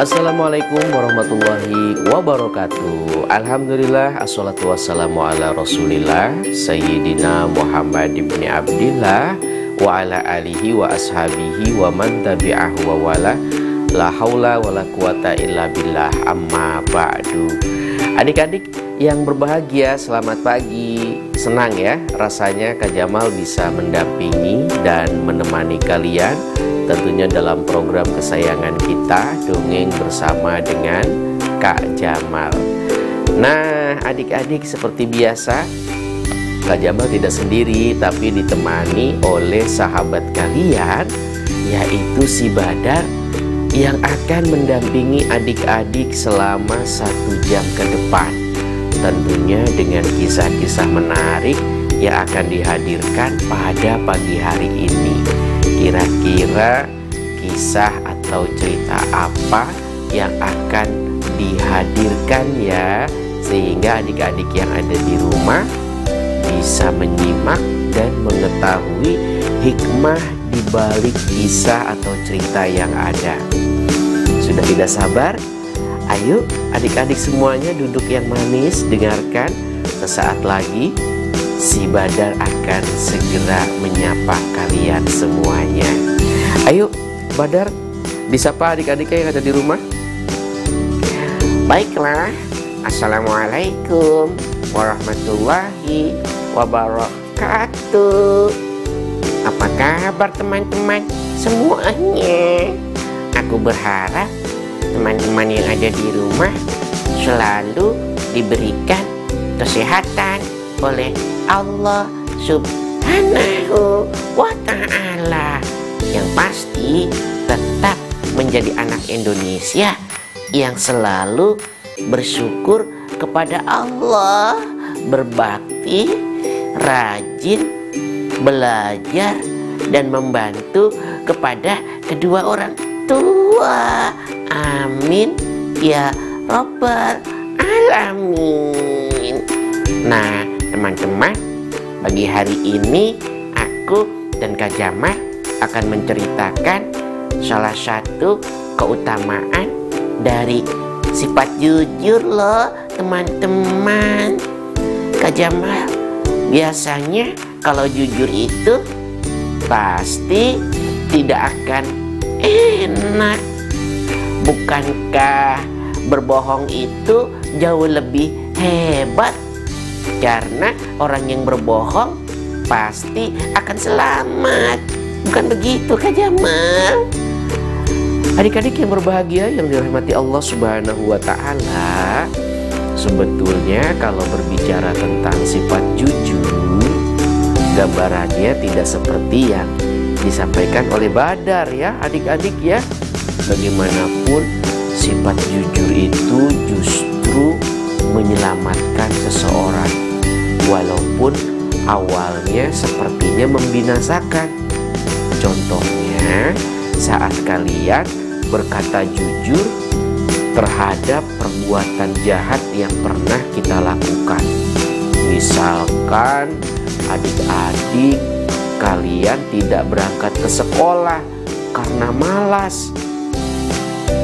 Assalamualaikum warahmatullahi wabarakatuh. Alhamdulillah Assalatu wassalamu ala rasulillah Sayyidina Muhammad ibn Abdillah Wa ala alihi wa ashabihi Wa man tabi'ahu wa wala La hawla wa la quwata illa billah Amma ba'du. Adik-adik yang berbahagia Selamat pagi. Senang ya rasanya Kak Jamal bisa mendampingi Dan menemani kalian tentunya dalam program kesayangan kita Dongeng bersama dengan Kak Jamal. Nah adik-adik seperti biasa Kak Jamal tidak sendiri tapi ditemani oleh sahabat kalian Yaitu si Badar yang akan mendampingi adik-adik selama satu jam ke depan. Tentunya dengan kisah-kisah menarik yang akan dihadirkan pada pagi hari ini Kira-kira kisah atau cerita apa yang akan dihadirkan ya Sehingga adik-adik yang ada di rumah bisa menyimak dan mengetahui hikmah di balik kisah atau cerita yang ada Sudah tidak sabar? Ayo adik-adik semuanya duduk yang manis dengarkan Sesaat lagi si Badar akan segera menyapa kalian semuanya. Ayo, Badar, disapa adik-adiknya yang ada di rumah. Baiklah, Assalamualaikum warahmatullahi wabarakatuh. Apa kabar teman-teman semuanya? Aku berharap teman-teman yang ada di rumah selalu diberikan kesehatan oleh Allah subhanahu wa ta'ala yang pasti tetap menjadi anak Indonesia yang selalu bersyukur kepada Allah berbakti rajin belajar dan membantu kepada kedua orang tua. Amin. Ya robbal alamin. Nah teman-teman, pagi hari ini aku dan Kak Jamal akan menceritakan salah satu keutamaan dari sifat jujur loh teman-teman. Kak Jamal, biasanya kalau jujur itu pasti tidak akan enak. Bukankah berbohong itu jauh lebih hebat karena orang yang berbohong pasti akan selamat. Bukan begitu Kak Jamal? Adik-adik yang berbahagia yang dirahmati Allah Subhanahu wa taala, sebetulnya kalau berbicara tentang sifat jujur, gambarannya tidak seperti yang disampaikan oleh Badar ya, adik-adik ya. Bagaimanapun sifat jujur itu justru menyelamatkan seseorang walaupun awalnya sepertinya membinasakan. Contohnya, saat kalian berkata jujur terhadap perbuatan jahat yang pernah kita lakukan. Misalkan adik-adik kalian tidak berangkat ke sekolah karena malas.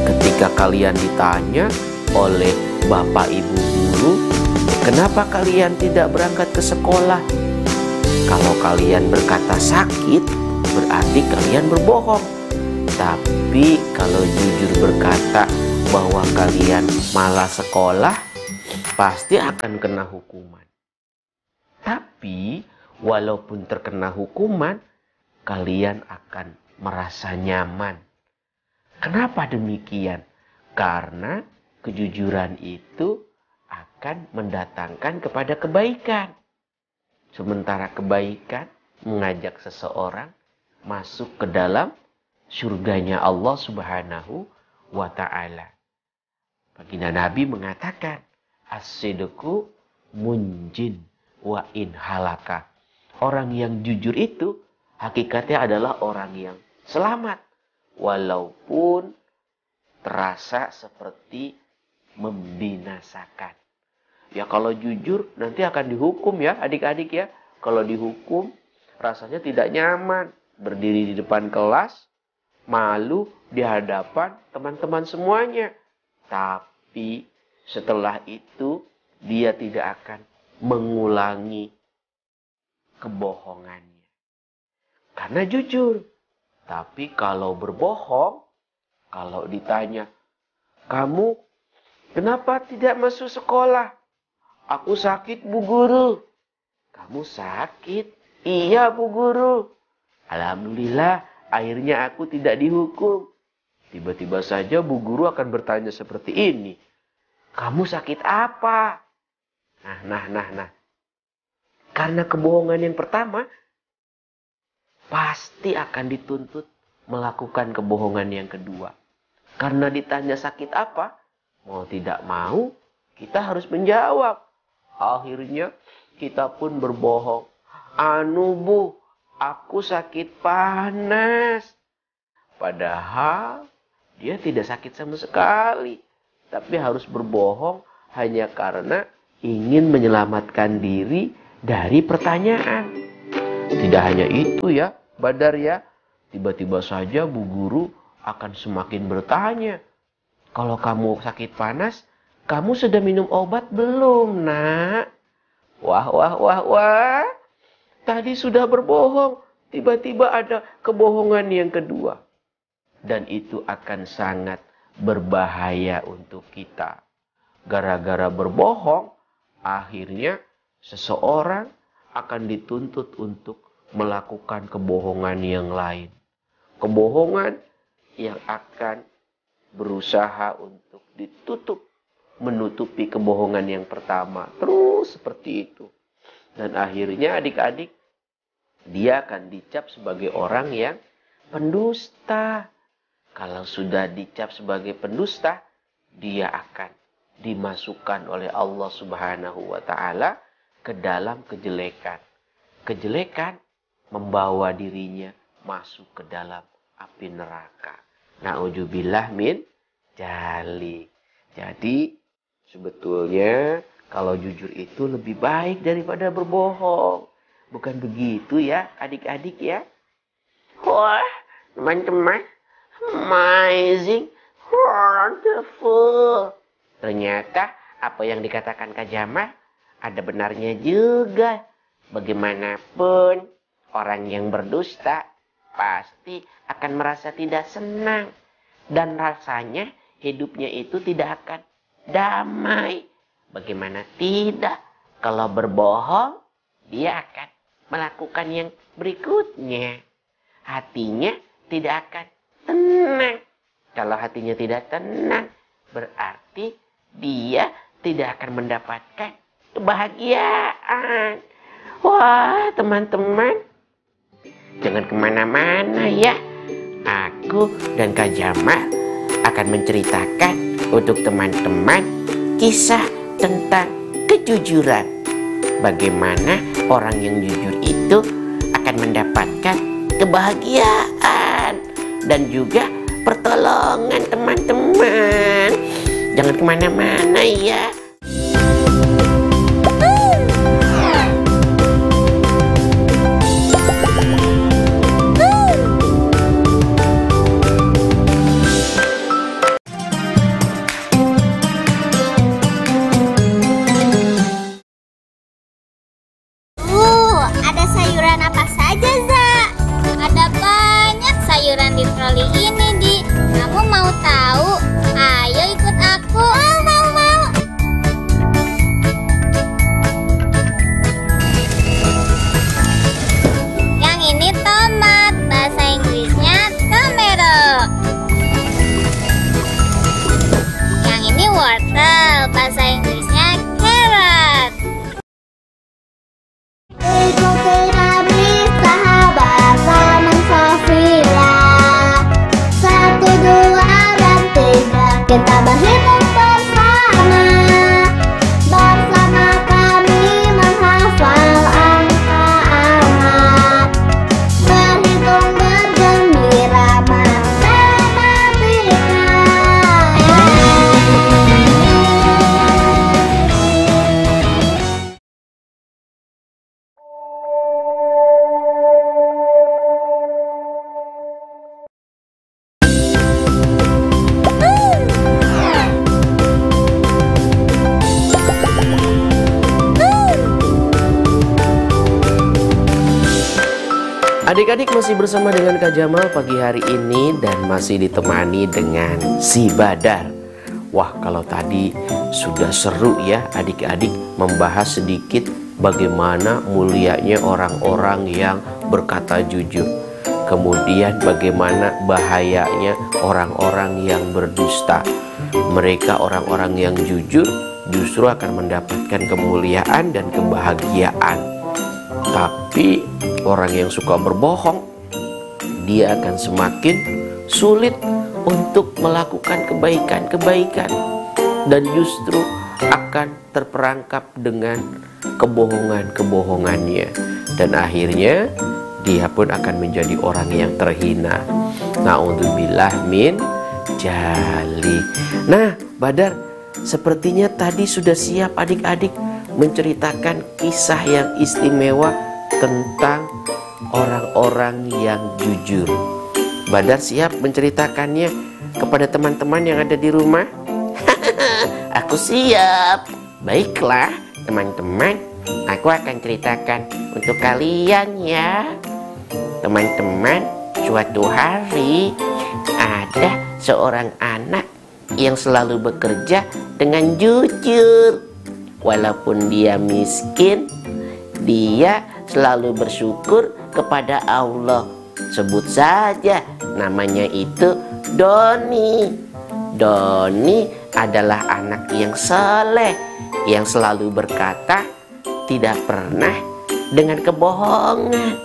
Ketika kalian ditanya oleh bapak ibu guru, Kenapa kalian tidak berangkat ke sekolah? Kalau kalian berkata sakit, berarti kalian berbohong. Tapi kalau jujur berkata bahwa kalian malah sekolah, pasti akan kena hukuman. Tapi walaupun terkena hukuman, kalian akan merasa nyaman. Kenapa demikian? Karena kejujuran itu akan mendatangkan kepada kebaikan. Sementara kebaikan mengajak seseorang masuk ke dalam surganya Allah Subhanahu wa taala. Baginda Nabi mengatakan, "As-sidqu munjin wa in halaka." Orang yang jujur itu hakikatnya adalah orang yang selamat walaupun terasa seperti membinasakan. Ya kalau jujur nanti akan dihukum ya adik-adik ya. Kalau dihukum rasanya tidak nyaman. Berdiri di depan kelas malu di hadapan teman-teman semuanya. Tapi setelah itu dia tidak akan mengulangi kebohongannya. Karena jujur. Tapi kalau berbohong, kalau ditanya, kamu kenapa tidak masuk sekolah? Aku sakit bu guru. Kamu sakit? Iya bu guru. Alhamdulillah akhirnya aku tidak dihukum. Tiba-tiba saja bu guru akan bertanya seperti ini. Kamu sakit apa? Nah, nah, nah, nah. Karena kebohongan yang pertama, pasti akan dituntut melakukan kebohongan yang kedua. Karena ditanya sakit apa, mau tidak mau, kita harus menjawab. Akhirnya kita pun berbohong. Anu bu, aku sakit panas. Padahal dia tidak sakit sama sekali. Tapi harus berbohong hanya karena ingin menyelamatkan diri dari pertanyaan. Tidak hanya itu ya, Badar ya. Tiba-tiba saja Bu Guru akan semakin bertanya. Kalau kamu sakit panas, kamu sudah minum obat belum, nak? Wah, wah, wah, wah. Tadi sudah berbohong. Tiba-tiba ada kebohongan yang kedua. Dan itu akan sangat berbahaya untuk kita. Gara-gara berbohong, akhirnya seseorang akan dituntut untuk melakukan kebohongan yang lain. Kebohongan yang akan berusaha untuk ditutup, menutupi kebohongan yang pertama. Terus seperti itu. Dan akhirnya adik-adik, dia akan dicap sebagai orang yang pendusta. Kalau sudah dicap sebagai pendusta, dia akan dimasukkan oleh Allah Subhanahu wa taala ke dalam kejelekan. Kejelekan membawa dirinya masuk ke dalam api neraka. Nauzubillah min jali. Jadi sebetulnya kalau jujur itu lebih baik daripada berbohong. Bukan begitu ya adik-adik ya? Wah teman-teman amazing wonderful. Ternyata apa yang dikatakan Kak Jamal ada benarnya juga. Bagaimanapun orang yang berdusta pasti akan merasa tidak senang. Dan rasanya hidupnya itu tidak akan damai. Bagaimana tidak? Kalau berbohong, dia akan melakukan yang berikutnya. Hatinya tidak akan tenang. Kalau hatinya tidak tenang, berarti dia tidak akan mendapatkan kebahagiaan. Wah, teman-teman, jangan ke mana-mana ya. Aku dan Kak Jamal akan menceritakan untuk teman-teman kisah tentang kejujuran. Bagaimana orang yang jujur itu akan mendapatkan kebahagiaan dan juga pertolongan teman-teman. Jangan ke mana-mana ya. Adik-adik masih bersama dengan Kak Jamal pagi hari ini dan masih ditemani dengan si Badar. Wah, kalau tadi sudah seru ya adik-adik membahas sedikit bagaimana mulianya orang-orang yang berkata jujur. Kemudian bagaimana bahayanya orang-orang yang berdusta. Mereka orang-orang yang jujur justru akan mendapatkan kemuliaan dan kebahagiaan. Tapi orang yang suka berbohong, dia akan semakin sulit untuk melakukan kebaikan-kebaikan dan justru akan terperangkap dengan kebohongan-kebohongannya dan akhirnya dia pun akan menjadi orang yang terhina. Naudzubillah min jali. Nah, Badar, sepertinya tadi sudah siap adik-adik menceritakan kisah yang istimewa tentang orang-orang yang jujur. Badar siap menceritakannya kepada teman-teman yang ada di rumah? Aku siap. Baiklah, teman-teman. Aku akan ceritakan untuk kalian ya. Teman-teman, suatu hari ada seorang anak yang selalu bekerja dengan jujur. Walaupun dia miskin, dia selalu bersyukur kepada Allah. Sebut saja namanya itu Doni. Doni adalah anak yang saleh yang selalu berkata tidak pernah dengan kebohongan.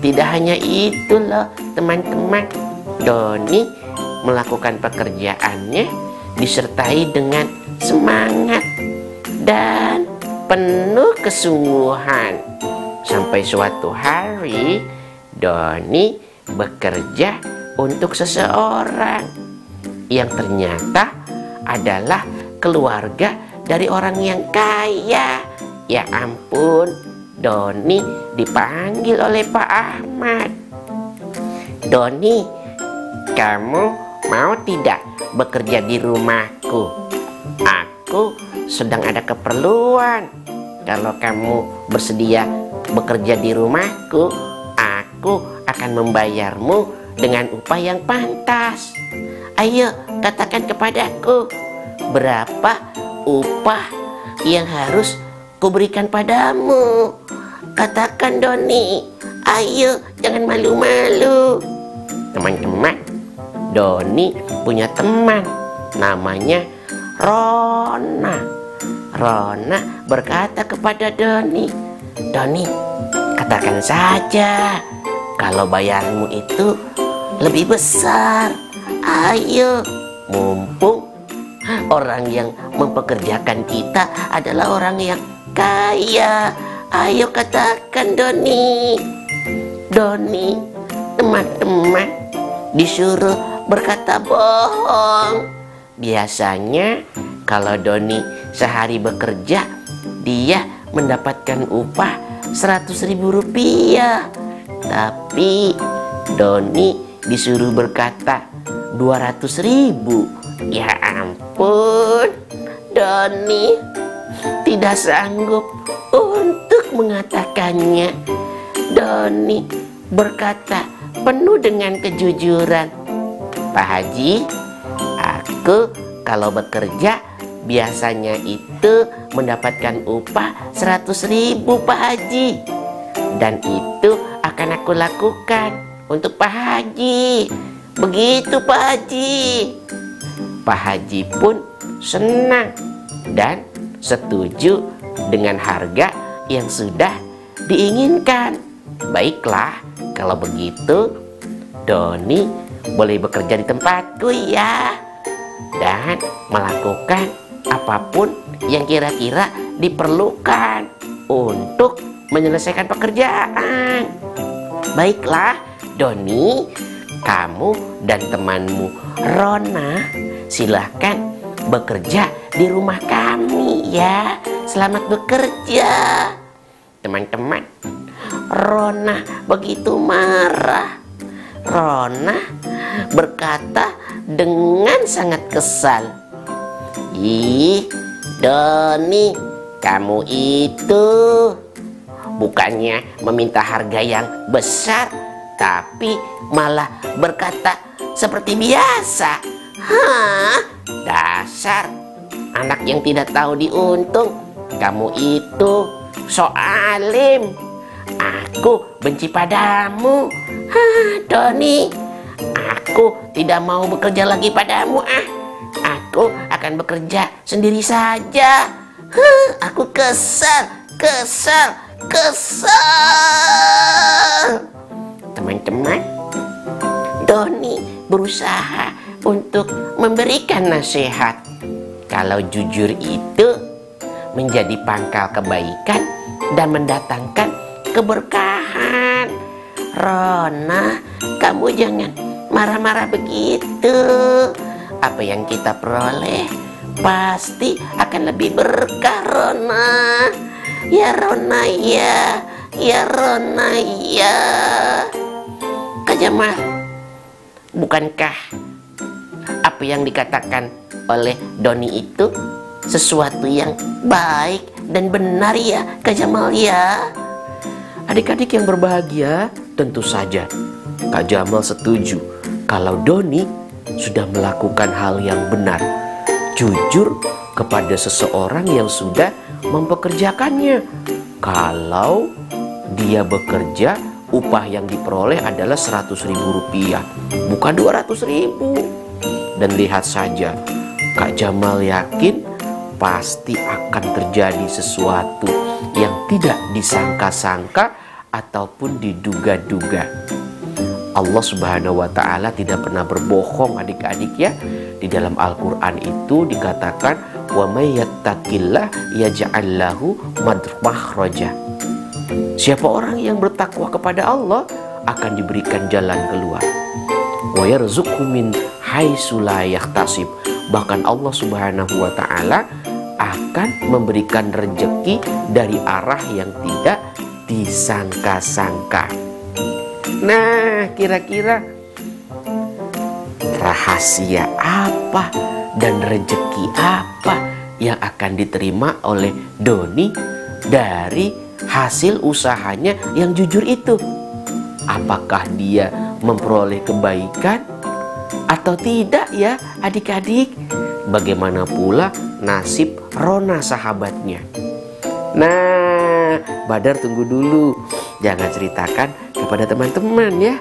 Tidak hanya itu loh teman-teman. Doni melakukan pekerjaannya disertai dengan semangat dan penuh kesungguhan. Sampai suatu hari Doni bekerja untuk seseorang yang ternyata adalah keluarga dari orang yang kaya. Ya ampun, Doni dipanggil oleh Pak Ahmad. Doni, kamu mau tidak bekerja di rumahku? Aku sedang ada keperluan. Kalau kamu bersedia bekerja di rumahku, aku akan membayarmu dengan upah yang pantas. Ayo, katakan kepadaku, berapa upah yang harus kuberikan padamu? Katakan Doni, ayo jangan malu-malu. Teman-teman, Doni punya teman namanya Rona. Rona berkata kepada Doni, Doni, katakan saja kalau bayarmu itu lebih besar. Ayo, mumpung orang yang mempekerjakan kita adalah orang yang kaya. Ayo katakan Doni. Doni, teman-teman disuruh berkata bohong. Biasanya kalau Doni sehari bekerja, dia mendapatkan upah 100 ribu rupiah. Tapi Doni disuruh berkata 200 ribu. Ya ampun, Doni tidak sanggup untuk mengatakannya. Doni berkata penuh dengan kejujuran. Pak Haji, aku kalau bekerja biasanya itu mendapatkan upah 100 ribu Pak Haji. Dan itu akan aku lakukan untuk Pak Haji. Begitu Pak Haji. Pak Haji pun senang dan setuju dengan harga yang sudah diinginkan. Baiklah kalau begitu Doni boleh bekerja di tempatku ya. Dan melakukan apa pun yang kira-kira diperlukan untuk menyelesaikan pekerjaan. Baiklah, Doni, kamu dan temanmu Rona silahkan bekerja di rumah kami ya. Selamat bekerja. Teman-teman, Rona begitu marah. Rona berkata dengan sangat kesal. Ih, Doni, kamu itu bukannya meminta harga yang besar, tapi malah berkata seperti biasa. Hah? Dasar anak yang tidak tahu diuntung. Kamu itu so alim. Aku benci padamu. Doni. Aku tidak mau bekerja lagi padamu ah. Akan bekerja sendiri saja. Huh, aku kesal, kesal, kesal. Teman-teman, Doni berusaha untuk memberikan nasihat. Kalau jujur itu menjadi pangkal kebaikan dan mendatangkan keberkahan. Rona, kamu jangan marah-marah begitu. Apa yang kita peroleh pasti akan lebih berkah, Rona. Ya Rona ya, ya Rona ya. Kak bukankah apa yang dikatakan oleh Doni itu sesuatu yang baik dan benar ya Kak Jamal ya? Adik-adik yang berbahagia, tentu saja Kak Jamal setuju kalau Doni sudah melakukan hal yang benar, jujur kepada seseorang yang sudah mempekerjakannya. Kalau dia bekerja, upah yang diperoleh adalah 100 ribu rupiah, bukan 200 ribu. Dan lihat saja, Kak Jamal yakin pasti akan terjadi sesuatu yang tidak disangka-sangka ataupun diduga-duga. Allah Subhanahu wa taala tidak pernah berbohong adik-adik ya. Di dalam Al-Qur'an itu dikatakan wa may yattaqillah yaj'al lahu. Siapa orang yang bertakwa kepada Allah akan diberikan jalan keluar. Wa yarzuqhu min haitsu. Bahkan Allah Subhanahu wa taala akan memberikan rejeki dari arah yang tidak disangka-sangka. Nah, kira-kira rahasia apa dan rejeki apa yang akan diterima oleh Doni dari hasil usahanya yang jujur itu? Apakah dia memperoleh kebaikan atau tidak ya adik-adik? Bagaimana pula nasib Rona sahabatnya? Nah, Badar tunggu dulu. Jangan ceritakan kepada teman-teman ya.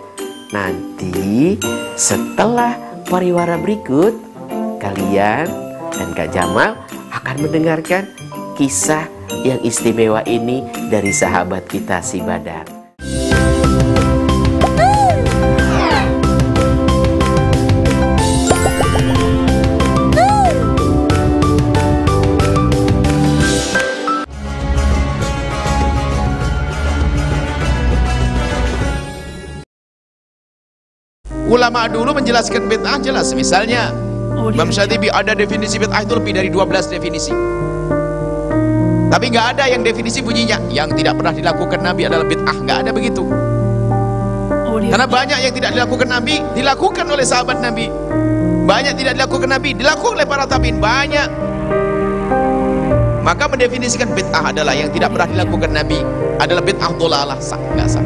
Nanti setelah pariwara berikut, kalian dan Kak Jamal akan mendengarkan kisah yang istimewa ini dari sahabat kita si Badar. Ulama dulu menjelaskan bid'ah jelas. Misalnya, Imam Syatibi ada definisi bid'ah itu lebih dari 12 definisi. Tapi nggak ada yang definisi bunyinya. Yang tidak pernah dilakukan Nabi adalah bid'ah. Nggak ada begitu. Karena banyak yang tidak dilakukan Nabi, dilakukan oleh sahabat Nabi. Banyak tidak dilakukan Nabi, dilakukan oleh para tabiin. Banyak. Maka mendefinisikan bid'ah adalah yang tidak pernah dilakukan Nabi adalah bid'ah dolalah sah, nggak sah.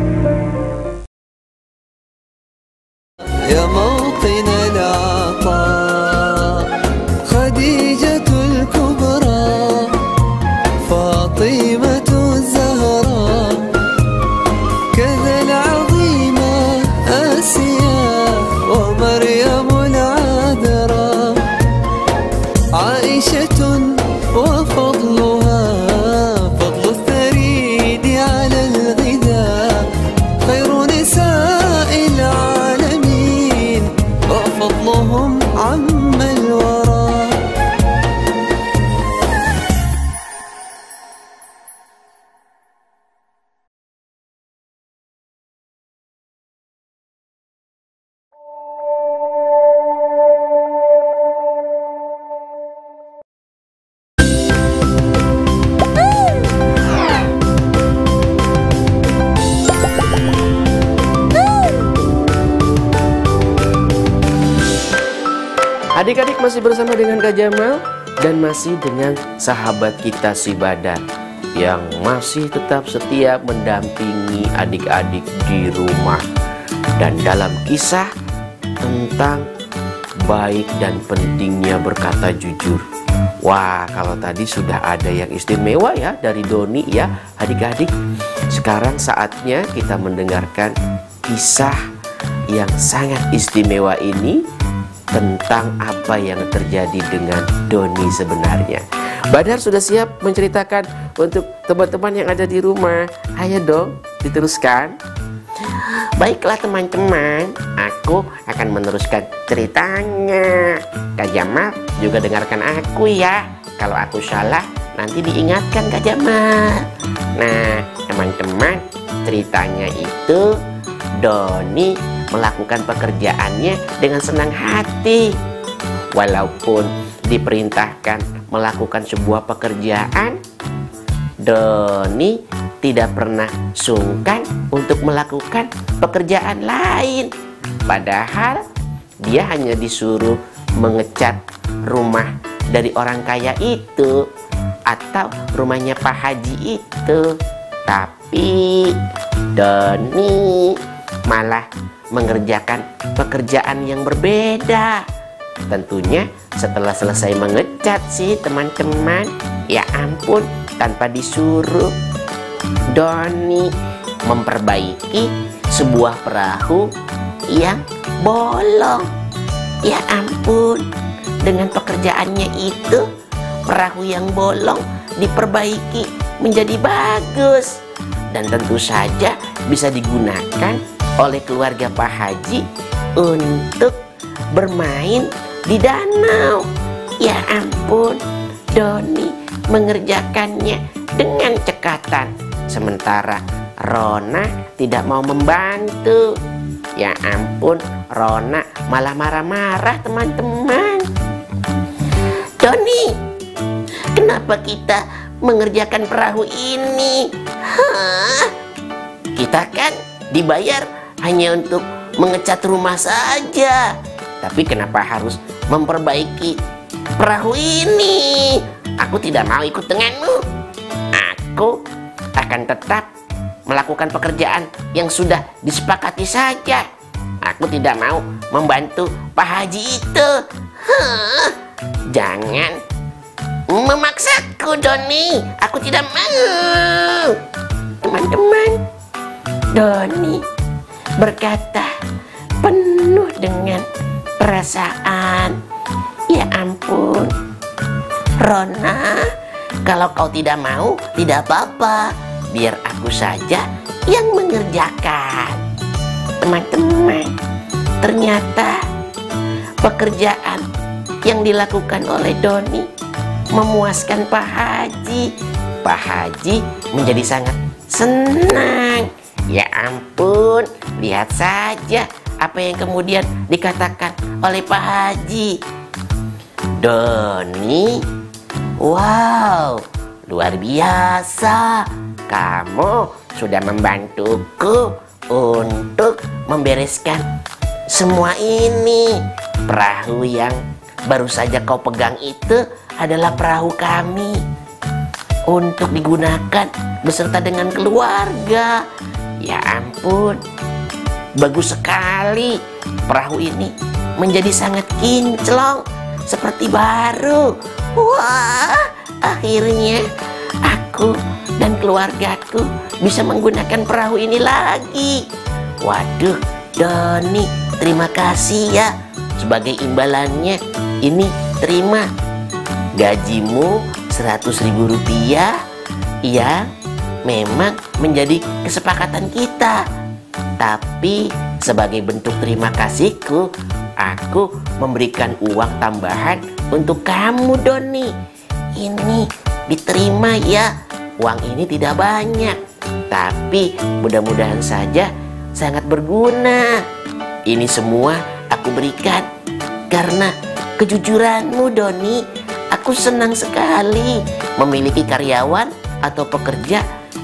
Bersama dengan Kak Jamal dan masih dengan sahabat kita si Badar yang masih tetap setia mendampingi adik-adik di rumah. Dan dalam kisah tentang baik dan pentingnya berkata jujur. Wah, kalau tadi sudah ada yang istimewa ya dari Doni ya, adik-adik. Sekarang saatnya kita mendengarkan kisah yang sangat istimewa ini tentang apa yang terjadi dengan Doni sebenarnya. Badar sudah siap menceritakan untuk teman-teman yang ada di rumah. Ayo dong, diteruskan. Baiklah teman-teman, aku akan meneruskan ceritanya. Kak Jamal juga dengarkan aku ya. Kalau aku salah, nanti diingatkan Kak Jamal. Nah, teman-teman, ceritanya itu Doni melakukan pekerjaannya dengan senang hati. Walaupun diperintahkan melakukan sebuah pekerjaan, Doni tidak pernah sungkan untuk melakukan pekerjaan lain. Padahal dia hanya disuruh mengecat rumah dari orang kaya itu atau rumahnya Pak Haji itu. Tapi Doni malah mengerjakan pekerjaan yang berbeda. Tentunya setelah selesai mengecat sih teman-teman. Ya ampun, tanpa disuruh Doni memperbaiki sebuah perahu yang bolong. Ya ampun, dengan pekerjaannya itu, perahu yang bolong diperbaiki menjadi bagus. Dan tentu saja bisa digunakan oleh keluarga Pak Haji untuk bermain di danau. Ya ampun, Doni mengerjakannya dengan cekatan Sementara Rona tidak mau membantu. Ya ampun, Rona malah marah-marah teman-teman. Doni, kenapa kita mengerjakan perahu ini? Hah? Kita kan dibayar hanya untuk mengecat rumah saja. Tapi kenapa harus memperbaiki perahu ini? Aku tidak mau ikut denganmu. Aku akan tetap melakukan pekerjaan yang sudah disepakati saja. Aku tidak mau membantu Pak Haji itu. Huh, jangan memaksaku, Doni. Aku tidak mau. Teman-teman, Doni berkata penuh dengan perasaan. Ya ampun, Rona, kalau kau tidak mau, tidak apa-apa biar aku saja yang mengerjakan. Teman-teman, ternyata pekerjaan yang dilakukan oleh Doni memuaskan Pak Haji. Pak Haji menjadi sangat senang. Ya ampun, lihat saja apa yang kemudian dikatakan oleh Pak Haji. Doni, wow, luar biasa kamu sudah membantuku untuk membereskan semua ini. Perahu yang baru saja kau pegang itu adalah perahu kami untuk digunakan beserta dengan keluarga. Ya ampun, bagus sekali. Perahu ini menjadi sangat kinclong seperti baru. Wah, akhirnya aku dan keluargaku bisa menggunakan perahu ini lagi. Waduh, Doni, terima kasih ya. Sebagai imbalannya, ini terima gajimu 100 ribu rupiah. Ya, memang menjadi kesepakatan kita. Tapi sebagai bentuk terima kasihku, aku memberikan uang tambahan untuk kamu, Doni. Ini diterima ya Uang ini tidak banyak, tapi mudah-mudahan saja sangat berguna. Ini semua aku berikan karena kejujuranmu, Doni. Aku senang sekali memiliki karyawan atau pekerja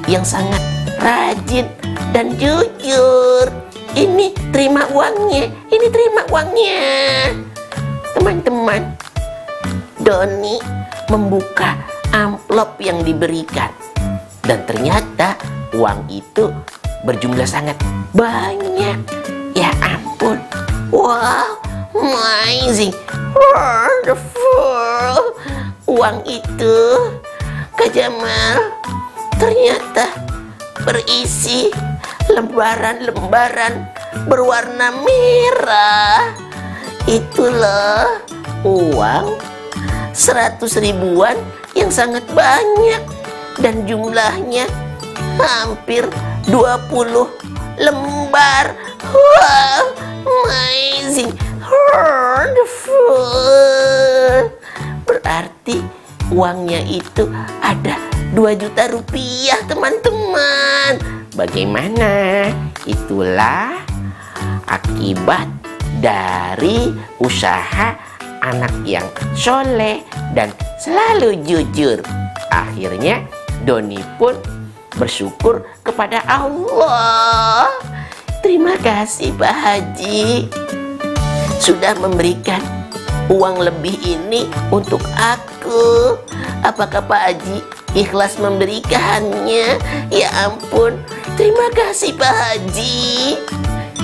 yang sangat rajin dan jujur. Ini terima uangnya, ini terima uangnya. Teman-teman, Doni membuka amplop yang diberikan. Dan ternyata uang itu berjumlah sangat banyak. Ya ampun. Wow, amazing. Wonderful. Uang itu, Kak Jamal, ternyata berisi lembaran-lembaran berwarna merah. Itulah uang seratus ribuan yang sangat banyak dan jumlahnya hampir 20 lembar. Wow, amazing, wonderful. Berarti uangnya itu ada 2 juta rupiah, teman-teman. Bagaimana? Itulah akibat dari usaha anak yang soleh dan selalu jujur. Akhirnya Doni pun bersyukur kepada Allah. Terima kasih Pak Haji sudah memberikan uang lebih ini untuk aku. Apakah Pak Haji ikhlas memberikannya? Ya ampun, terima kasih Pak Haji.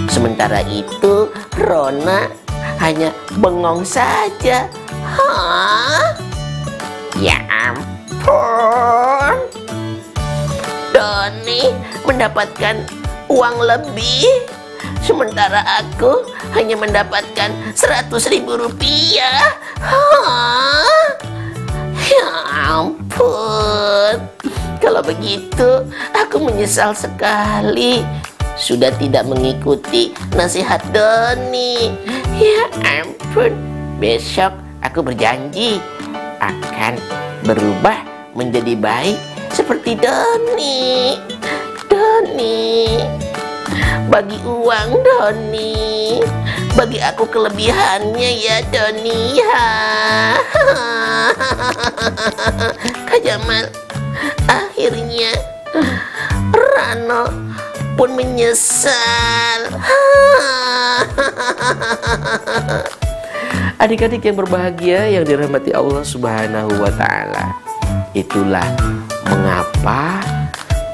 Sementara itu, Rona hanya bengong saja. Hah? Ya ampun. Doni mendapatkan uang lebih. Sementara aku hanya mendapatkan seratus ribu rupiah. Hah? Ya ampun. Kalau begitu, aku menyesal sekali sudah tidak mengikuti nasihat Doni. Ya ampun, besok aku berjanji akan berubah menjadi baik seperti Doni. Doni, bagi uang Doni, bagi aku kelebihannya ya Doni ya. Kak Jamal, akhirnya Rano pun menyesal. Adik-adik yang berbahagia yang dirahmati Allah Subhanahu wa taala. Itulah mengapa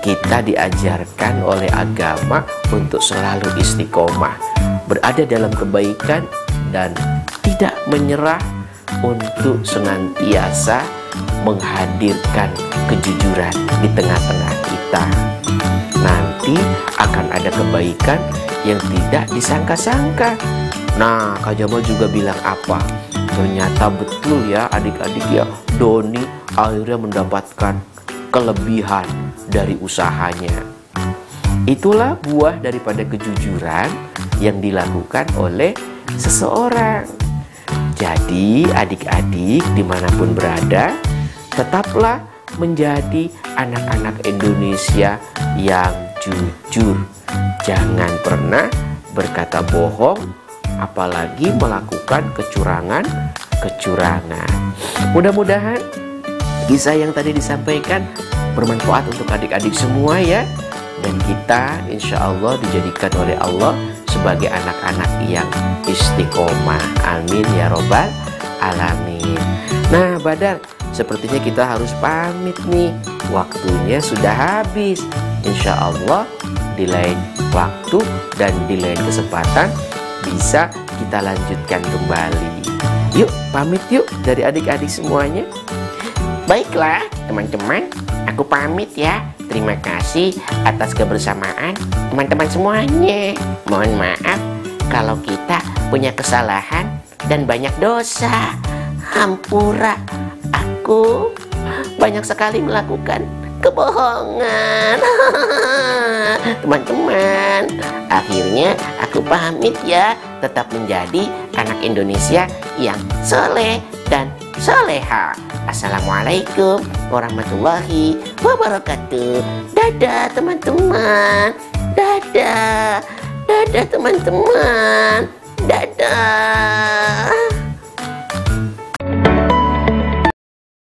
kita diajarkan oleh agama untuk selalu istiqomah, berada dalam kebaikan dan tidak menyerah untuk senantiasa menghadirkan kejujuran di tengah-tengah kita. Nanti akan ada kebaikan yang tidak disangka-sangka. Nah, Kak Jamal juga bilang apa? Ternyata betul ya adik-adik ya, Doni akhirnya mendapatkan kelebihan dari usahanya. Itulah buah daripada kejujuran yang dilakukan oleh seseorang. Jadi adik-adik di mana pun berada, tetaplah menjadi anak-anak Indonesia yang jujur. Jangan pernah berkata bohong, apalagi melakukan kecurangan-kecurangan. Mudah-mudahan kisah yang tadi disampaikan bermanfaat untuk adik-adik semua ya. Dan kita insya Allah dijadikan oleh Allah sebagai anak-anak yang istiqomah. Amin ya robbal alamin. Nah Badar, sepertinya kita harus pamit nih. Waktunya sudah habis. Insya Allah di lain waktu dan di lain kesempatan bisa kita lanjutkan kembali. Yuk pamit yuk dari adik-adik semuanya. Baiklah, teman-teman, aku pamit ya. Terima kasih atas kebersamaan teman-teman semuanya. Mohon maaf kalau kita punya kesalahan dan banyak dosa. Hampura, aku banyak sekali melakukan kebohongan. Teman-teman, akhirnya aku pamit ya. Tetap menjadi anak Indonesia yang soleh dan soleha. Assalamualaikum warahmatullahi wabarakatuh. Dadah teman-teman. Dadah. Dadah teman-teman. Dadah.